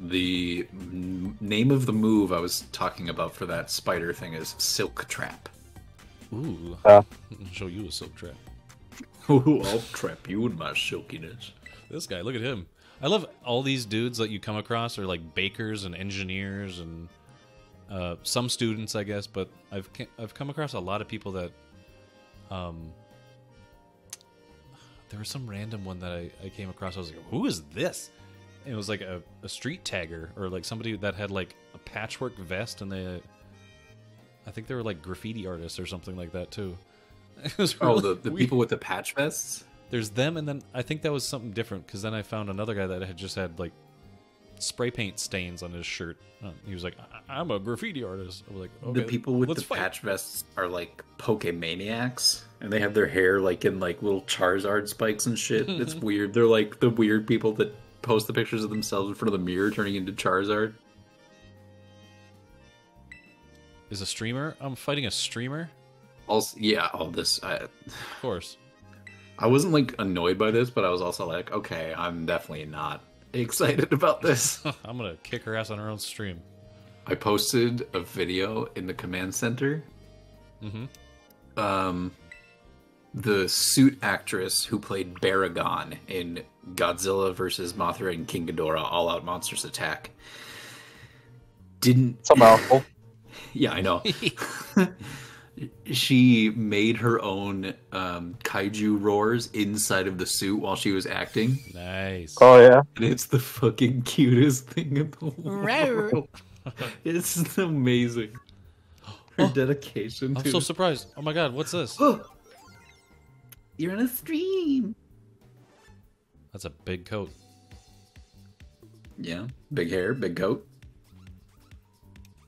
the name of the move I was talking about for that spider thing is Silk Trap. Ooh. Uh. I'll show you a silk trap. Ooh, I'll trap you in my silkiness. This guy, look at him. I love all these dudes that you come across are like bakers and engineers and uh, some students, I guess. But I've I've come across a lot of people that, um, there was some random one that I, I came across. I was like, who is this? It was like a, a street tagger or like somebody that had like a patchwork vest and they, I think they were like graffiti artists or something like that too. It was Oh, the, the weird. people with the patch vests? There's them, and then I think that was something different because then I found another guy that had just had like spray paint stains on his shirt. Uh, he was like, I- "I'm a graffiti artist." I was like, okay, the people with the fight." patch vests are like Pokemaniacs, and they have their hair like in like little Charizard spikes and shit. it's weird. They're like the weird people that post the pictures of themselves in front of the mirror turning into Charizard. Is a streamer? I'm fighting a streamer, Also, yeah, all this. I, of course. I wasn't like annoyed by this, but I was also like, okay, I'm definitely not excited about this. I'm gonna kick her ass on her own stream. I posted a video in the command center. Mhm. Um, the suit actress who played Baragon in Godzilla versus Mothra and King Ghidorah All Out Monsters Attack didn't. It's a mouthful. Yeah, I know. she made her own um, kaiju roars inside of the suit while she was acting, Nice. Oh yeah. and it's the fucking cutest thing in the world. it's amazing. Her dedication I'm to so surprised. Oh my god, what's this? You're on a stream. That's a big coat. Yeah, big hair, big coat.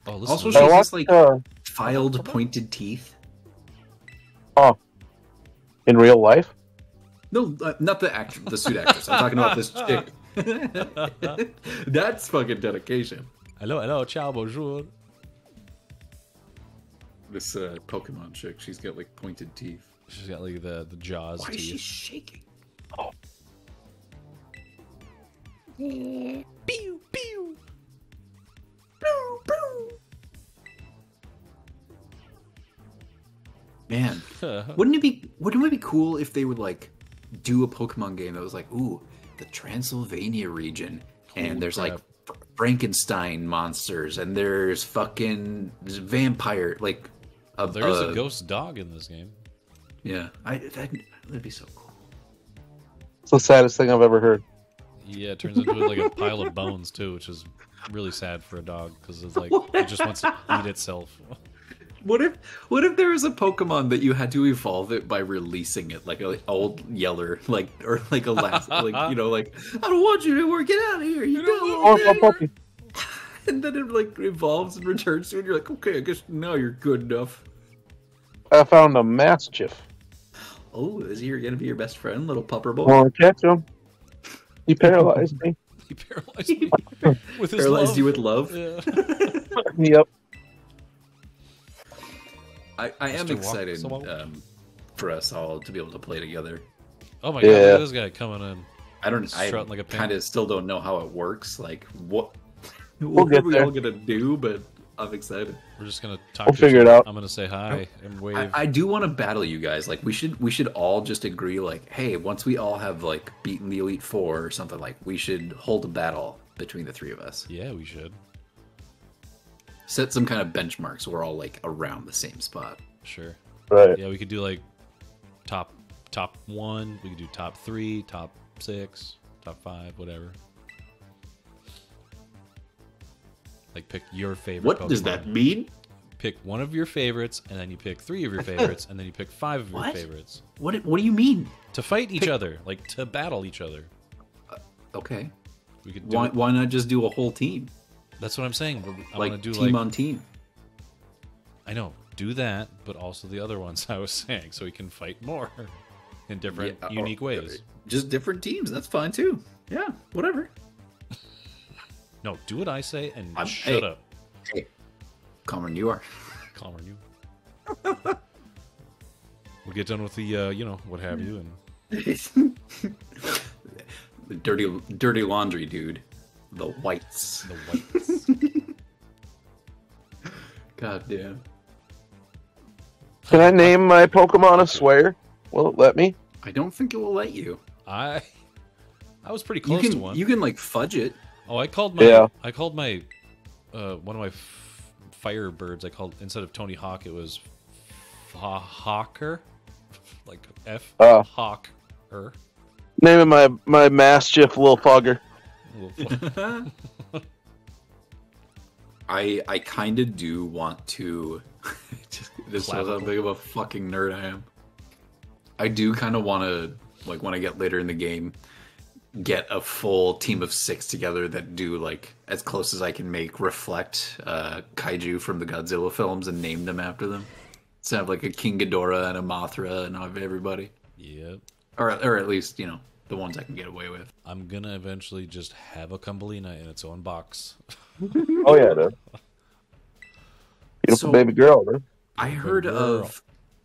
Oh, listen. Also, to she I this. has like uh, filed, pointed teeth. oh in real life. No, uh, not the actor, the suit actress. I'm talking about this chick. That's fucking dedication. hello, hello, ciao, bonjour. This uh, Pokemon chick, she's got like pointed teeth. She's got like the the jaws Why is she teeth. Shaking? Pew pew. Man, wouldn't it be wouldn't it be cool if they would like do a Pokemon game that was like, ooh, the Transylvania region, and Holy there's like crap. F- Frankenstein monsters, and there's fucking there's vampire like. A, There is uh, a ghost dog in this game. Yeah, I that, that'd be so cool. It's the saddest thing I've ever heard. Yeah, it turns into like a pile of bones too, which is really sad for a dog because it's like it just wants to eat itself. What if what if there was a Pokemon that you had to evolve it by releasing it, like a old Yeller, like or like a last, like you know, like I don't want you to. Get out of here. You go. oh, puppy. and then it like evolves and returns to it. And you're like, okay, I guess now you're good enough. I found a Mastiff. Oh, is he gonna be your best friend, little pupper boy? Want to catch him? He paralyzed me. He paralyzed me with his Paralyzed love. you with love. Yeah. yep. I, I am Mr. Excited someone- um, for us all to be able to play together. Oh my god, look Yeah. at this guy coming in. I don't. I Strutting like a pimp. kind of still don't know how it works. Like what? We'll what get are we there. all gonna do? But I'm excited. We're just gonna talk. We'll to each figure it out. I'm gonna say hi and wave. I, I do want to battle you guys. Like we should. We should all just agree. Like, hey, once we all have like beaten the elite four or something, like we should hold a battle between the three of us. yeah, we should. Set some kind of benchmarks. So we're all like around the same spot. Sure. Right. Yeah, we could do like top top one. We could do top three, top six, top five, whatever. Like pick your favorite. What does that mean? Pick one of your favorites, and then you pick three of your favorites, and then you pick five of your What? favorites What? What do you mean? to fight each other, like to battle each other. Uh, okay. We could do. Why? it- Why not just do a whole team? That's what I'm saying. I like do team like on team. I know, do that, but also the other ones I was saying, so we can fight more in different, Yeah, or- unique ways. Just different teams. That's fine too. Yeah. Whatever. No, do what I say and I'm- shut hey. up, Hey, Cameron, you are. Calmer you. we'll get done with the, uh, you know, what have you, and the dirty, dirty laundry, dude. the whites. The whites. God damn. Can I name my Pokemon a swear? Will it let me? I don't think it will let you. I I was pretty You close to one. you can like fudge it. Oh, I called my Yeah. I called my uh, one of my f- Firebirds. I called instead of Tony Hawk, it was Fa- Hawker, like F Uh. Hawk er. Naming my my Mastiff Lil Fogger. I I kind of do want to. just, this shows how big of a fucking nerd I am. I do kind of want to like when I get later in the game, get a full team of six together that do like as close as I can make reflect uh, kaiju from the Godzilla films and name them after them. So have like a King Ghidorah and a Mothra and have everybody, Yep. or or at least you know the ones I can get away with. I'm gonna eventually just have a Cumbelina in its own box. Oh yeah, dude. Beautiful So- baby girl, dude. I heard girl. of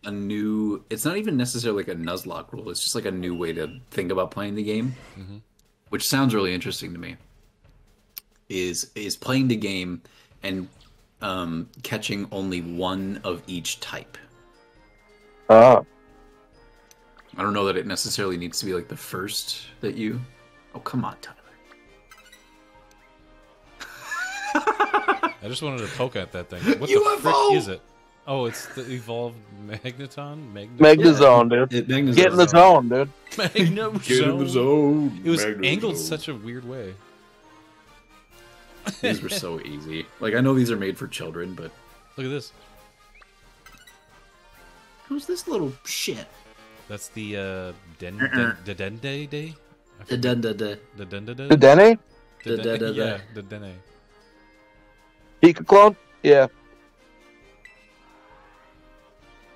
a new. It's not even necessarily like a Nuzlocke rule. It's just like a new way to think about playing the game, which sounds really interesting to me. Is is playing the game and um, catching only one of each type. Ah, I don't know that it necessarily needs to be like the first that you. Oh come on, Tyler. I just wanted to poke at that thing. What the frick is it? Oh, it's the evolved Magneton. Magneton. Magnezone, dude. It, Magnus Get in the zone, dude. Magnezone. zone. It was angled such a weird way. These were so easy. Like I know these are made for children, but Look at this. who's this little shit? That's the uh, Den Den the Dende Day. I Da forget- da da da. The Dende Day. The Dene? The Da- Den- da- da- da. Yeah, the Dene. Pika clone? Yeah.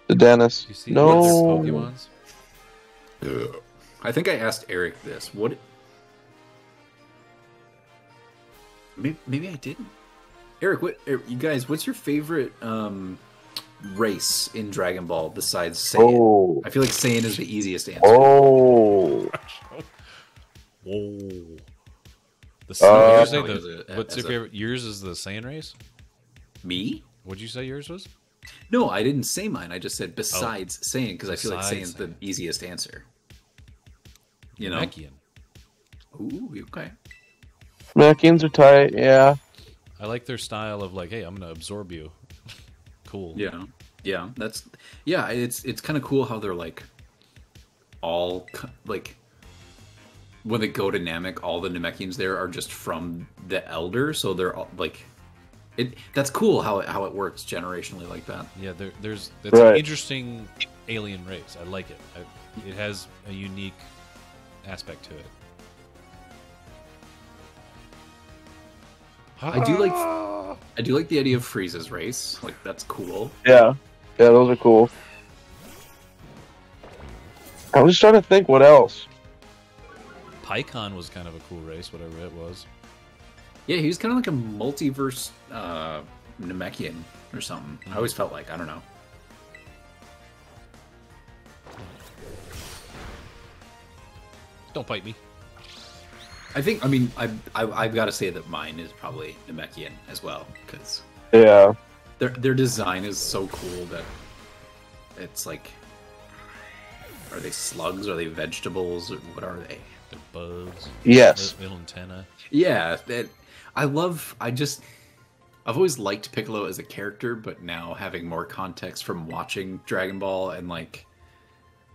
The Dennis. You see no. the Pokemons? I think I asked Eric this. What? Maybe, maybe I didn't. Eric, what? er, You guys, what's your favorite um, race in Dragon Ball besides Saiyan? Oh. I feel like Saiyan is the easiest answer. Oh. Whoa. The Uh, Saiyan, you say the, as a- what's as your a- favorite? Yours is the Saiyan race. Me? What'd you say yours was? No, I didn't say mine. I just said oh. besides Saiyan because I feel like Besides Saiyan's the easiest answer. You know? Namekian. Ooh, okay. Mackians are tight, yeah. I like their style of like, hey, I'm gonna absorb you. cool. Yeah, yeah, that's yeah. It's it's kind of cool how they're like all like when they go to Namek, all the Namekians there are just from the Elder, so they're all like it. That's cool how it, how it works generationally like that. Yeah, there, there's it's an interesting alien race. I like it. I, it has a unique aspect to it. I do like ah. I do like the idea of Frieza's race. Like that's cool. Yeah. Yeah, those are cool. I was just trying to think what else. Pikkon was kind of a cool race, whatever it was. Yeah, he was kind of like a multiverse uh, Namekian or something. I always felt like I don't know. Don't bite me. I think I mean I, I I've got to say that mine is probably Namekian as well because Yeah. their their design is so cool that it's like are they slugs are they vegetables what are they The bugs. Yes. Little antenna. yeah that i love i just i've always liked piccolo as a character but now having more context from watching dragon ball and like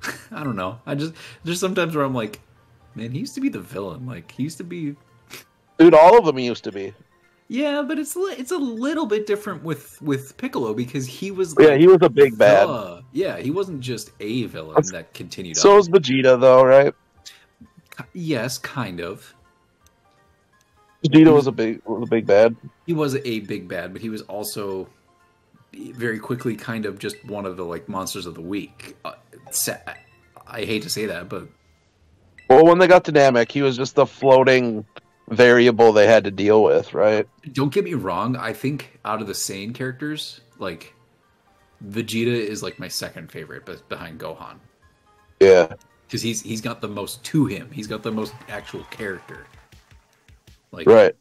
i don't know i just there's sometimes where i'm like man he used to be the villain like he used to be Dude, all of them used to be. yeah but it's it's a little bit different with with piccolo because he was Yeah, he was a big bad. the- yeah he wasn't just a villain That's- that continued So on. is Vegeta, though, right? yes kind of Vegeta was a big, was a big bad. he was a big bad, but he was also very quickly kind of just one of the like monsters of the week. Uh, I hate to say that, but Well, when they got to Namek, he was just the floating variable they had to deal with, right? don't get me wrong. I think out of the Saiyan characters, like Vegeta is like my second favorite, but behind Gohan, Yeah. because he's he's got the most to him. He's got the most actual character. Like Right.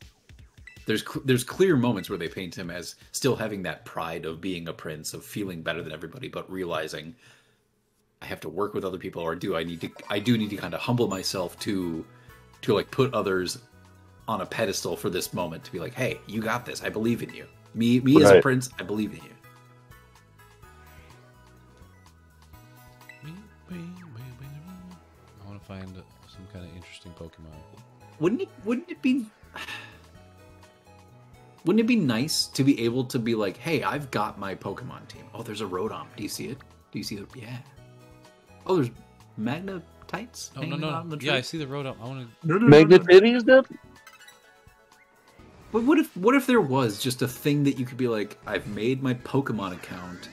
there's there's clear moments where they paint him as still having that pride of being a prince, of feeling better than everybody, but realizing I have to work with other people, or do I need to? I do need to kind of humble myself to to like put others on a pedestal for this moment to be like, hey, you got this. I believe in you. Me, me as a prince, I believe in you. I want to find some kind of interesting Pokemon. Wouldn't it? Wouldn't it be? Wouldn't it be nice to be able to be like, hey, I've got my Pokemon team. Oh, there's a Rotom. Do you see it? Do you see it? Yeah. Oh, there's Magnemites. Oh no no. no! on the Yeah, I see the Rotom. I want to. No, no, no, no. Dude? But what if what if there was just a thing that you could be like, I've made my Pokemon account.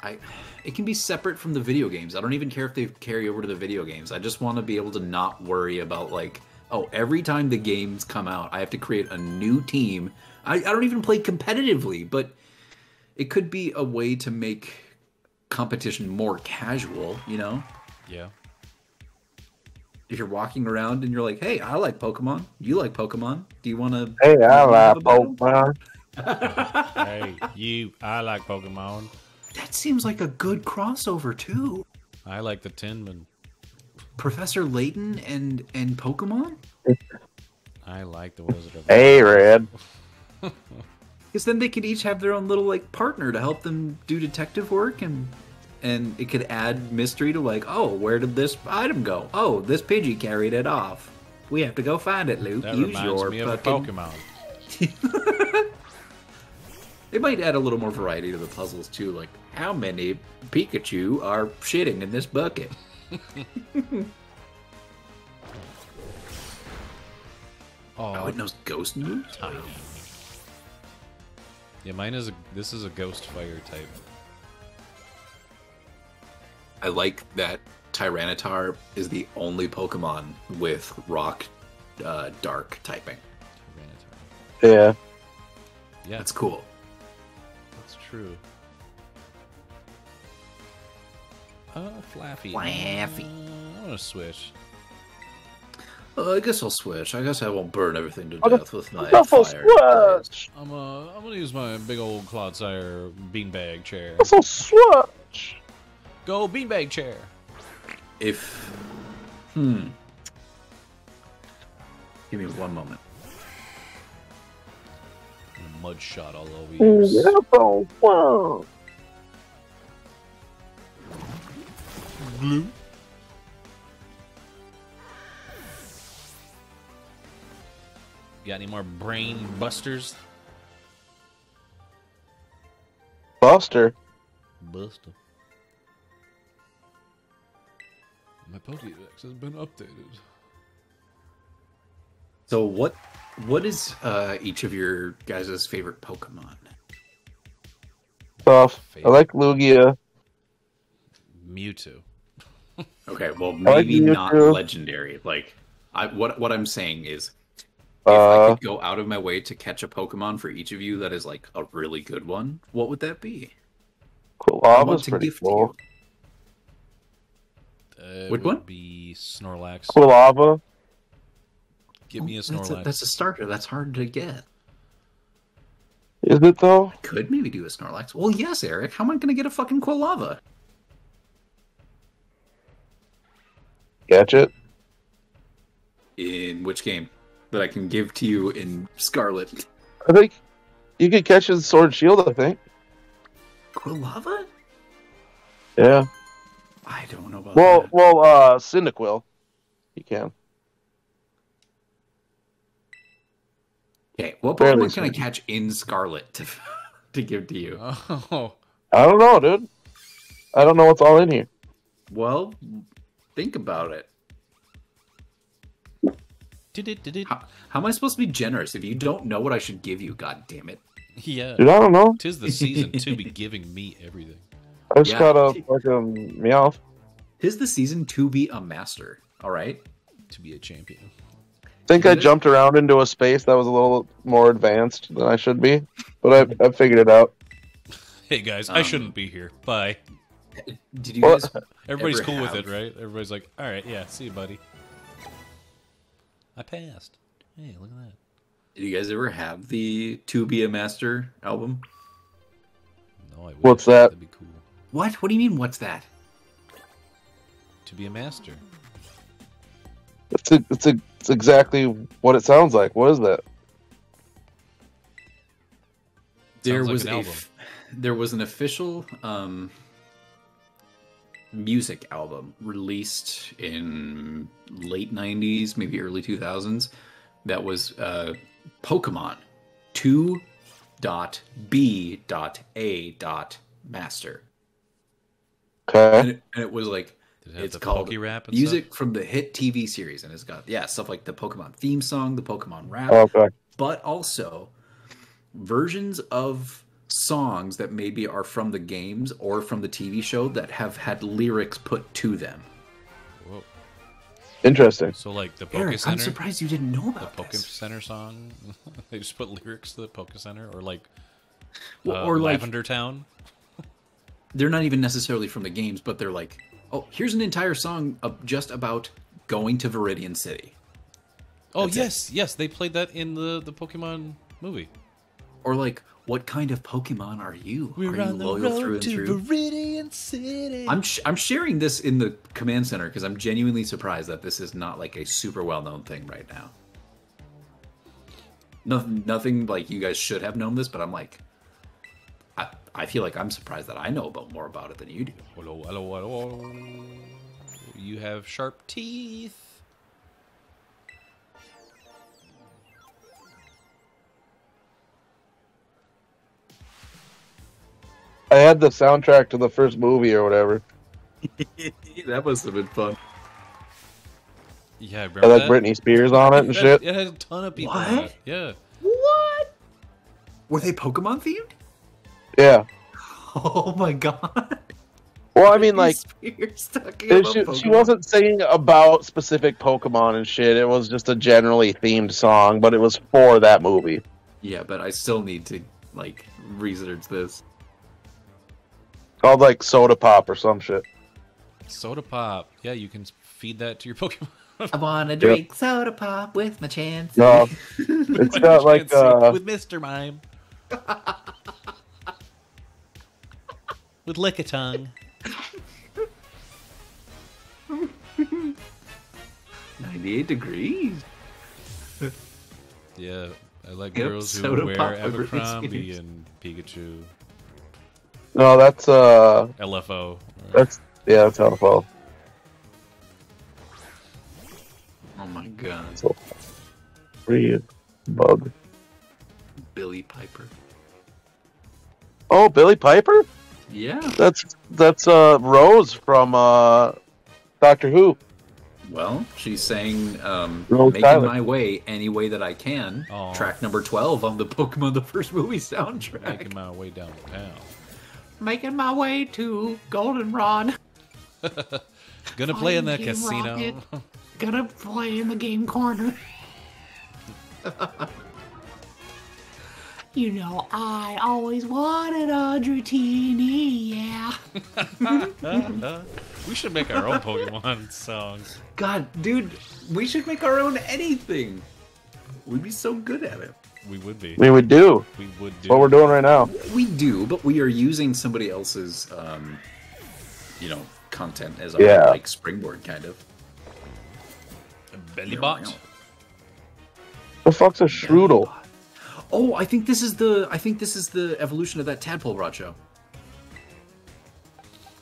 I it can be separate from the video games. I don't even care if they carry over to the video games. I just want to be able to not worry about like, oh, every time the games come out, I have to create a new team. I, I don't even play competitively, but it could be a way to make competition more casual, you know? Yeah. If you're walking around and you're like, hey, I like Pokemon. You like Pokemon. Do you want to Hey, I like Have a battle? Pokemon. hey, you! I like Pokemon. That seems like a good crossover too. I like the Tinman. Professor Layton and and Pokemon. I like the Wizard of. Hey, Red. Because then they could each have their own little like partner to help them do detective work and and it could add mystery to like, oh, where did this item go? Oh, this Pidgey carried it off. We have to go find it, Luke. That Use reminds your me of Pokemon. It might add a little more variety to the puzzles too. Like, how many Pikachu are shitting in this bucket? Oh, Oh, it knows ghost moves. tiny. Yeah, mine is a. This is a Ghost Fire type. I like that Tyranitar is the only Pokemon with Rock uh, Dark typing. Tyranitar. Yeah. Yeah, That's cool. that's true. Uh, Flaaffy. Flaaffy. Uh, I'm gonna switch. Uh, I guess I'll switch. I guess I won't burn everything to I'll death with my Duffel fire. switch. I'm uh, I'm gonna use my big old Clodsire beanbag chair. Duffel switch. Go beanbag chair. If hmm, give me one moment. Mud shot all over you. Duffel switch. Glue. Got any more brain busters? Buster. Buster. My Pokédex has been updated. So what what is uh, each of your guys' favorite Pokemon? Tough. I like Lugia. Mewtwo. Okay, well I like maybe not Mewtwo. legendary. Like I what what I'm saying is if I Uh, could go out of my way to catch a Pokemon for each of you that is like a really good one, what would that be? I want Quilava's to pretty gift cool. Uh, Which would one? Be Snorlax. Quilava. Give me a That's a, Snorlax. that's a starter. That's hard to get. Is it though? Could maybe do a Snorlax. Well, yes, Eric. How am I going to get a fucking Quilava? Catch it. In which game? That I can give to you in Scarlet. I think you could catch his sword shield. I think. Quilava? Yeah. I don't know about Well, that. well, uh, Cyndaquil. You can. Okay, what Barely Pokemon can I catch in Scarlet to, to give to you? Oh, I don't know, dude. I don't know what's all in here. Well, think about it. did it? Did it? How, how am I supposed to be generous if you don't know what I should give you? God damn it! Yeah. Dude, I don't know. Tis the season to be giving me everything. I just Yeah. got a fucking meow. Tis the season to be a master. All right. To be a champion. I think I Is it? jumped around into a space that was a little more advanced than I should be, but I, I figured it out. Hey guys, I Um, shouldn't be here. Bye. Did you Well, guys? Everybody's ever cool with it, right? Everybody's like, all right, yeah, see you, buddy. I passed. Hey, look at that. Did you guys ever have the To Be a Master album? No, I wish. What's that? That'd be cool. What? What do you mean? What's that? To be a master. It's a, it's a, it's exactly what it sounds like. What is that? there Sounds like was an a album. f- there was an official um, music album released in late 90s maybe early 2000s that was uh, pokemon 2 dot b dot a dot master and Okay. it, and it was like it it's called Poke rap and music from the hit tv series and it's got yeah stuff like the pokemon theme song the pokemon rap Okay. but also versions of songs that maybe are from the games or from the TV show that have had lyrics put to them. Whoa. Interesting. So like the Poke Eric, I'm surprised you didn't know the about Poke this. Center song. they just put lyrics to the Poke Center, or like, Well, uh, or like Lavender Town. they're not even necessarily from the games, but they're like, oh, here's an entire song of just about going to Viridian City, Oh That's it. yes, yes, they played that in the the Pokemon movie. or like, what kind of Pokemon are you? We're you loyal through and through? Viridian City. I'm sh- I'm sharing this in the command center because I'm genuinely surprised that this is not like a super well known thing right now. Nothing, nothing like you guys should have known this, but I'm like, I, I feel like I'm surprised that I know about more about it than you do. Hello, hello, hello. You have sharp teeth. I had the soundtrack to the first movie or whatever. that must have been fun. Yeah, I It remember had that. Britney Spears on it and It had- shit. It had a ton of people. on What? it. Yeah. What? Were they Pokemon themed? Yeah. Oh my god! Well, I mean, like, Spears talking it- about she, she wasn't singing about specific Pokemon and shit. It was just a generally themed song, but it was for that movie. Yeah, but I still need to like research this. Called like Soda Pop or some shit. Soda pop. Yeah, you can feed that to your Pokemon. I wanna drink soda pop with my chance. No, it's got like uh, with Mr. Mime. with Lickitung. 98 degrees. Yeah, I like Yep, girls who wear pop over Abercrombie and Pikachu. No, that's uh, LFO. that's yeah, that's LFO. Oh my god. So, Breathe, bug. Billie Piper. Oh, Billie Piper? Yeah. That's that's uh Rose from uh Doctor Who. Well, she's saying um, Rose making Tyler. my way any way that I can. Aw. Track number 12 on the Pokemon the first movie soundtrack. Making my way downtown. Making my way to Goldenrod. Gonna play in the Game casino. Rocket. Gonna play in the game corner. you know, I always wanted a Dratini, yeah. we should make our own Pokemon songs. God, dude, we should make our own anything. We'd be so good at it. We would be. I mean, we do. We would do. What we're doing right now. We do, but we are using somebody else's, um, you know, content as our Yeah. like springboard, kind of. Bellibolt. The fuck's a Strudel? Oh, I think this is the. I think this is the evolution of that tadpole rod show.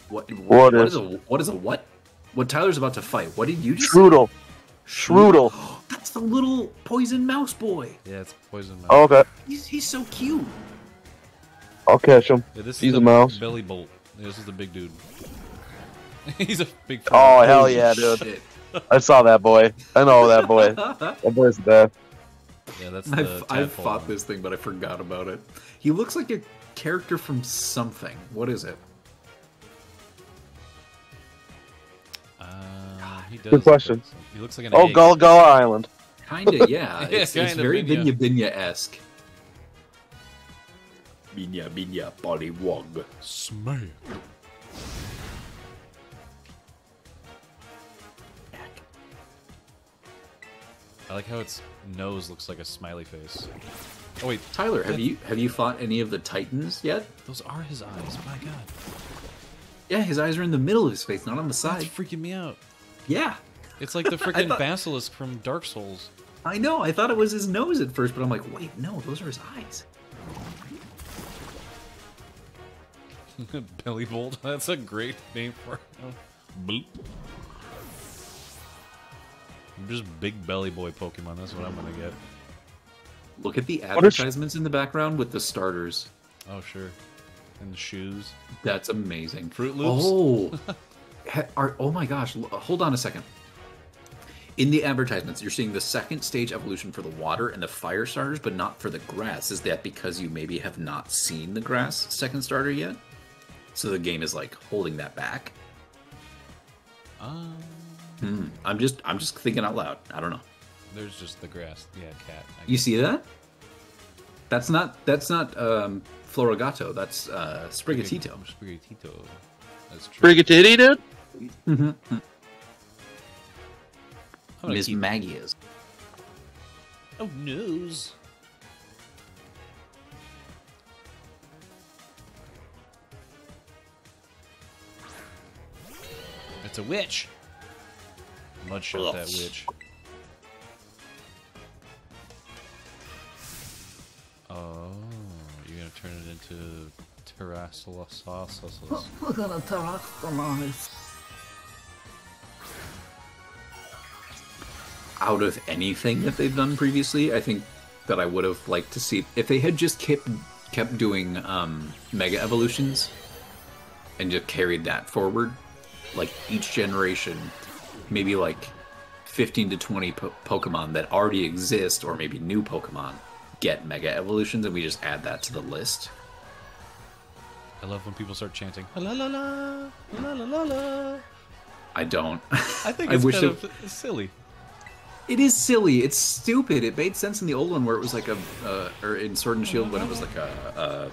What? What what is- is a what is a what? What Tyler's about to fight? What did you just? Strudel. Strudel. That's the little poison mouse boy. Yeah, it's poison mouse. Oh, okay, He's he's so cute. I'll catch him. Yeah, this is He's the a mouse. Bellibolt. Yeah, this is the big dude. He's a big. Oh hell yeah, dude! shit. I saw that boy. I know that boy. That boy's the best. Yeah, that's the I've, I've fought one. this thing, but I forgot about it. He looks like a character from something. What is it? He does Good question. look He looks like an Oh, egg. Gullah Gullah Island. Kinda, yeah. Yeah, it's, it's kinda very Binya. Binya Binya esque. Binyah Binyah Polliwog. Smack. I like how its nose looks like a smiley face. Oh wait, Tyler, have you have you fought any of the Titans yet? those are his eyes. My God, Yeah, his eyes are in the middle of his face, not on the that's side. freaking me out. Yeah, It's like the freaking thought- basilisk from Dark Souls. I know. I thought it was his nose at first, but I'm like, wait, no, those are his eyes. Bellibolt. That's a great name for it. Bloop. Just big belly boy Pokemon. That's what I'm gonna get. Look at the advertisements in the background with the starters. Oh sure. And the shoes. That's amazing. Fruit Loops? Oh, Ha- are, oh my gosh! Hold on a second. In the advertisements, you're seeing the second stage evolution for the water and the fire starters, but not for the grass. Is that because you maybe have not seen the grass second starter yet? So the game is like holding that back. Um, Hmm. I'm just, I'm just thinking out loud. I don't know. there's just the grass. Yeah, cat. You see that? That's not, that's not um, Floragato. That's uh, Sprigatito. Sprigatito. That's true. Brigatitty, dude. Mm-hmm. Miss keep- Maggie is. Oh news. It's a witch. Mudshot that witch. Oh, you're gonna turn it into Terrasalosaurus. We're gonna terrestrialize. Out of anything that they've done previously. I think that I would have liked to see if they had just kept kept doing um, mega evolutions and just carried that forward. Like each generation, maybe like fifteen to twenty po- Pokemon that already exist, or maybe new Pokemon get mega evolutions, and we just add that to the list. I love when people start chanting la la la la la la la. I don't. I think I it's wish kind it- of silly. It is silly. It's stupid. It made sense in the old one where it was like a, uh, or in Sword and Shield when it was like a,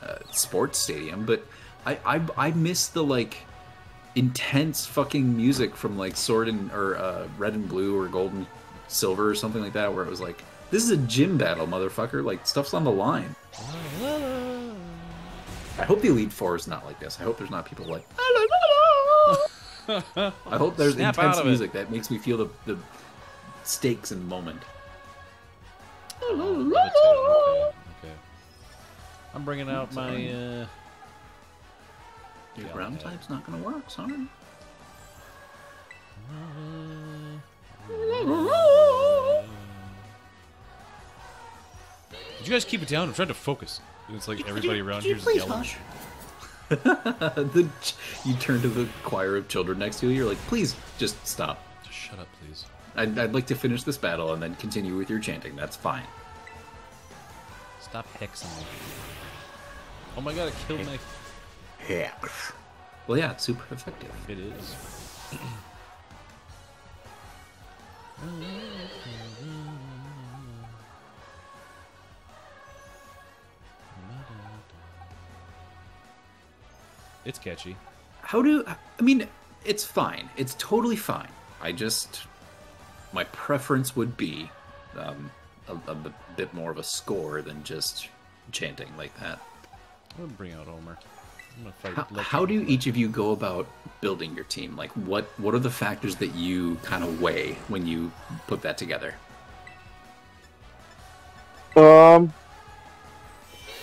a, a sports stadium. But I, I, I miss the like intense fucking music from like Sword and or uh, Red and Blue or Gold and Silver or something like that, where it was like, this is a gym battle, motherfucker. Like stuff's on the line. I hope the Elite Four is not like this. I hope there's not people like. I hope there's Snap intense music that makes me feel the, the stakes in the moment. Oh. Okay, okay. I'm bringing out my. Uh, Your Yeah, ground type's not gonna work, sorry. Did you guys keep it down? I'm trying to focus. It's like everybody around here is yelling. the, you turn to the choir of children next to you. You're like, please, just stop. Just shut up, please. I'd, I'd like to finish this battle and then continue with your chanting. That's fine. Stop hexing me. Oh my god, it killed my. Hex. Well, yeah, it's super effective. It is. It's catchy. How do I mean? It's fine. It's totally fine. I just my preference would be um, a, a b- bit more of a score than just chanting like that. I'm gonna bring out Homer. I'm gonna fight. How, how do Homer. each of you go about building your team? Like, what what are the factors that you kind of weigh when you put that together? Um,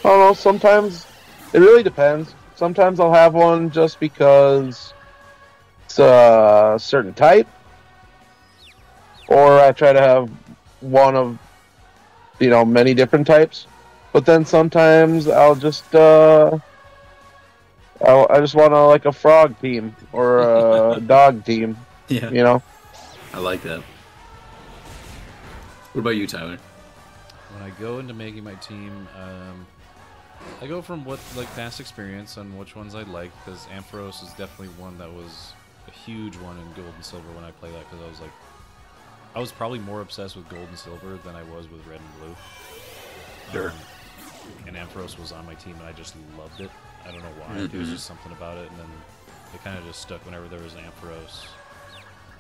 I don't know. Sometimes it really depends. Sometimes I'll have one just because it's a certain type, or I try to have one of you know many different types. But then sometimes I'll just uh, I'll, I just want to like a frog team or a dog team. Yeah, You know. I like that. What about you, Tyler? when I go into making my team, um, I go from what like past experience on which ones I like because Ampharos is definitely one that was a huge one in Gold and Silver when I played that because I was like, I was probably more obsessed with Gold and Silver than I was with Red and Blue. Sure. Um, and Ampharos was on my team and I just loved it. I don't know why. There was just something about it, and then it kind of just stuck. Whenever there was an Ampharos,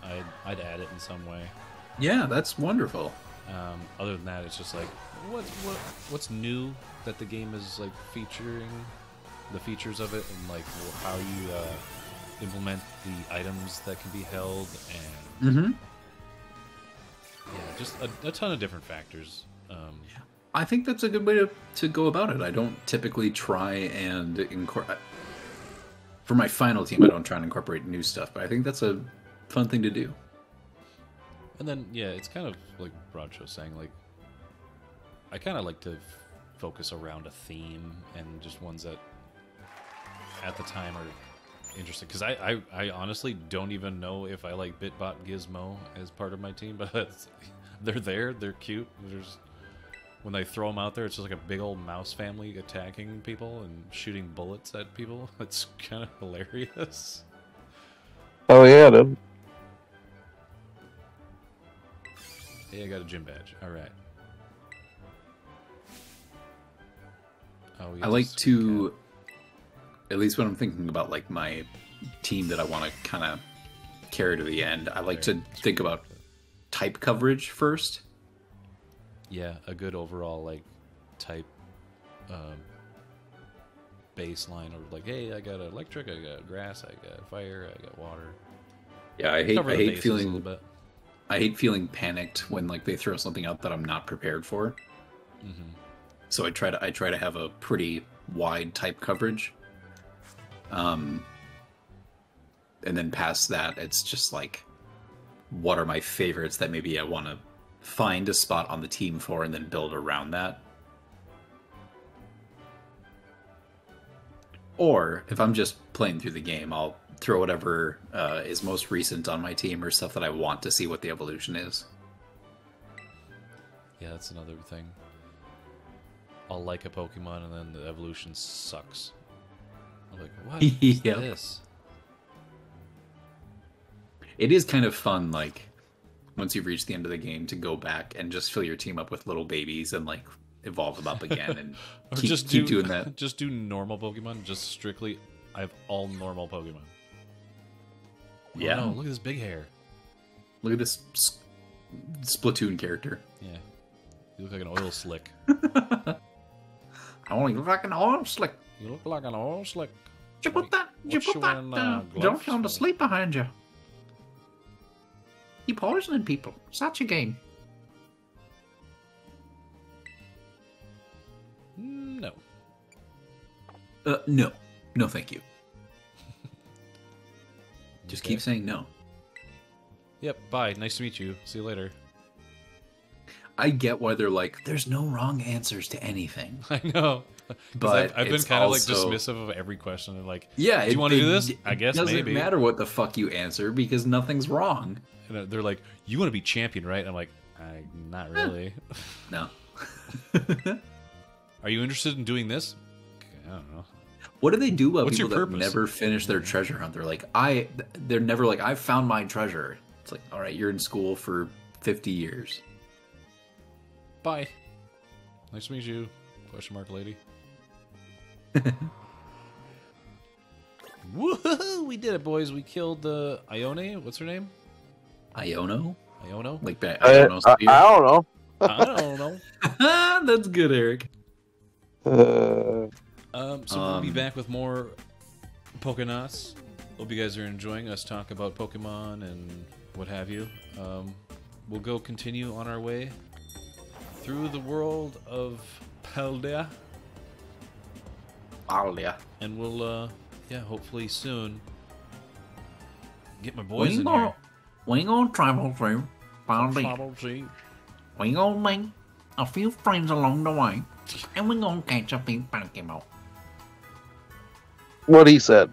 I'd I'd add it in some way. Yeah, that's wonderful. Um, other than that, it's just like what what what's new that the game is like featuring the features of it and like how you uh, implement the items that can be held and Mm-hmm. Yeah, just a, a ton of different factors. Um, I think that's a good way to, to go about it. I don't typically try and incorporate. For my final team, I don't try and incorporate new stuff, but I think that's a fun thing to do. And then yeah, it's kind of like Broadshow saying like I kind of like to f- focus around a theme and just ones that at the time are interesting because I, I I honestly don't even know if I like Bitbot Gizmo as part of my team, but they're there, they're cute. There's when they throw them out there, it's just like a big old mouse family attacking people and shooting bullets at people. It's kind of hilarious. Oh yeah, dude. Hey, I got a gym badge. All right. Oh, we I like s- to, at least when I'm thinking about like my team that I want to kind of carry to the end, I like to think about type coverage first. Yeah, a good overall like type um, baseline of like, hey, I got electric, I got grass, I got fire, I got water. Yeah, I hate Cover I hate bases a little feeling. I hate feeling panicked when like they throw something out that I'm not prepared for. Mhm. So I try to I try to have a pretty wide type coverage. Um and then past that it's just like what are my favorites that maybe I want to find a spot on the team for and then build around that. Or if I'm just playing through the game, I'll throw whatever uh, is most recent on my team or stuff that I want to see what the evolution is. Yeah, that's another thing. I'll like a Pokemon and then the evolution sucks. I'm like, what is Yep. this? It is kind of fun, like once you've reached the end of the game, to go back and just fill your team up with little babies and like evolve them up again and keep, just keep do, doing that. Just do normal Pokemon. Just strictly, I have all normal Pokemon. Oh, Yeah. no, look at this big hair. Look at this Splatoon character. Yeah, you look like an oil slick. I want to look like an arm slick. You look like an oil slick. You put that, you put that uh, uh, don't gloves tell to sleep behind you. You poisoning people. Such a game. Mm, No. Uh, no. No, thank you. Just Okay. keep saying no. Yep. Bye. Nice to meet you. See you later. I get why they're like, there's no wrong answers to anything. I know. But I've, I've been kind of like dismissive of every question and like, Yeah, do you want to do this? I guess doesn't maybe. matter what the fuck you answer because nothing's wrong. And they're like, you want to be champion, right? I'm like, I, not really. No. Are you interested in doing this? I don't know. What do they do about What's your people that never finish their treasure hunt? They're like, I. They're never like, I found my treasure. It's like, all right, you're in school for fifty years. Bye. Nice to meet you. Question mark, lady. Woohoo! We did it, boys. We killed the Ione. What's her name? Iono, Iono. like that. I, Iono I, spear. I don't know. I don't know. That's good, Eric. Uh, Um, so we'll be Um, back with more Pokenauts. Hope you guys are enjoying us talk about Pokemon and what have you. Um, we'll go continue on our way through the world of Paldea, Alia. and we'll, uh, yeah, hopefully soon get my boys ain't in gonna, here. we ain't gonna travel through Baldy. Probably. We gonna make a few friends along the way, and we're gonna catch a few Pokemon. what he said.